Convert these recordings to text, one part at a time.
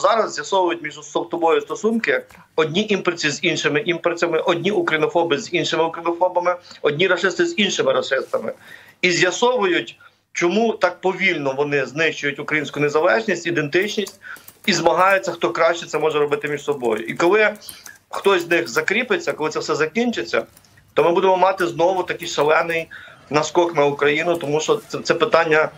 зараз з'ясовують між собою стосунки одні імперці з іншими імперцями, одні українофоби з іншими українофобами, одні расисти з іншими расистами, і з'ясовують, чому так повільно вони знищують українську незалежність, ідентичність і змагаються, хто краще це може робити між собою. І коли хтось з них закріпиться, коли це все закінчиться, то ми будемо мати знову такий шалений наскок на Україну, тому що це, це питання.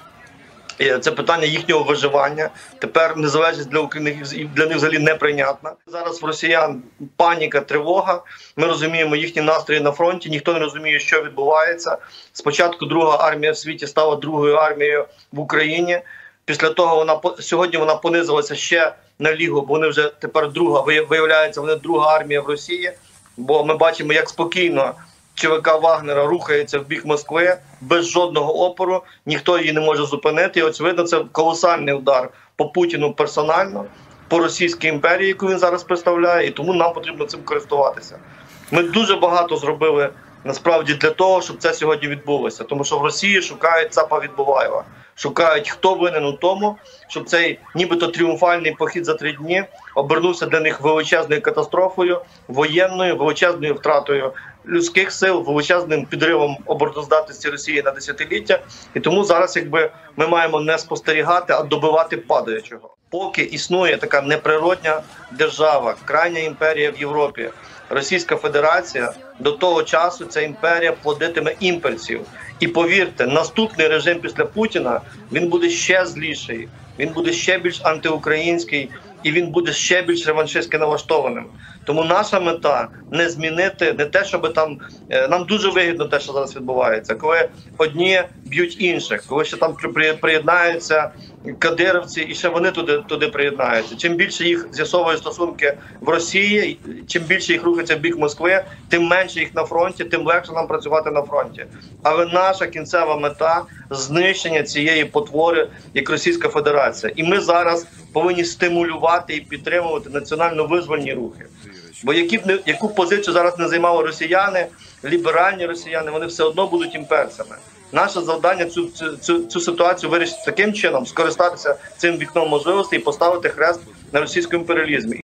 Е, Це питання їхнього виживання. Тепер незалежність для України для них взагалі неприйнятна. Зараз в росіян паніка, тривога. Ми розуміємо їхні настрої на фронті. Ніхто не розуміє, що відбувається. Спочатку друга армія в світі стала другою армією в Україні. Після того вона сьогодні вона понизилася ще на лігу, бо вони вже тепер друга виявляється, вони друга армія в Росії. Бо ми бачимо, як спокійно ЧВК Вагнера рухається в бік Москви без жодного опору. Ніхто її не може зупинити. І очевидно, це колосальний удар по Путіну персонально, по Російській імперії, яку він зараз представляє, і тому нам потрібно цим користуватися. Ми дуже багато зробили насправді для того, щоб це сьогодні відбулося. Тому що в Росії шукають ЦАПа Відбуваєва. Шукають, хто винен у тому, щоб цей нібито тріумфальний похід за три дні обернувся для них величезною катастрофою, воєнною, величезною втратою людських сил, величезним підривом обороноздатності Росії на десятиліття. І тому зараз, якби ми маємо не спостерігати, а добивати падаючого. Поки існує така неприродня держава, крайня імперія в Європі, Російська Федерація, до того часу ця імперія плодитиме імперців. І повірте, наступний режим після Путіна він буде ще зліший, він буде ще більш антиукраїнський і він буде ще більш реваншистськи налаштованим. Тому наша мета не змінити не те, щоб там е, нам дуже вигідно те, що зараз відбувається, коли одні б'ють інших, коли ще там при- при- приєднаються кадировці, і ще вони туди туди приєднаються. Чим більше їх з'ясовує стосунки в Росії, чим більше їх рухається в бік Москви, тим менше їх на фронті, тим легше нам працювати на фронті. Але наша кінцева мета знищення цієї потвори, як Російська Федерація, і ми зараз повинні стимулювати і підтримувати національно визвольні рухи. Бо які б не яку позицію зараз не займали росіяни, ліберальні росіяни, вони все одно будуть імперцями. Наше завдання цю, цю, цю ситуацію вирішити таким чином, скористатися цим вікном можливостей і поставити хрест на російському імперіалізмі.